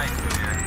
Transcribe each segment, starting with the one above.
nice in here.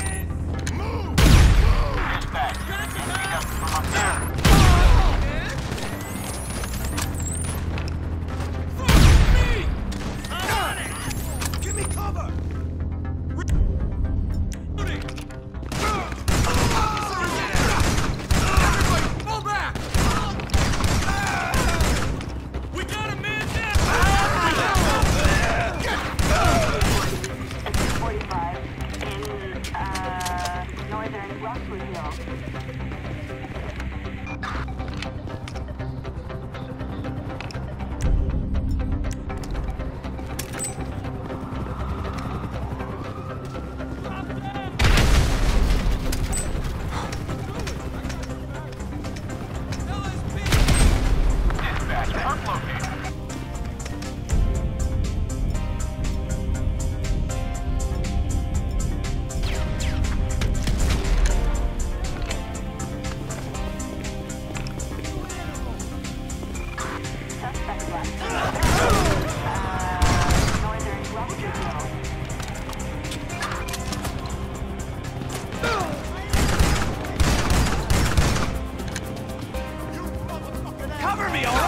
northern Rockwood Hill. Cover me, all?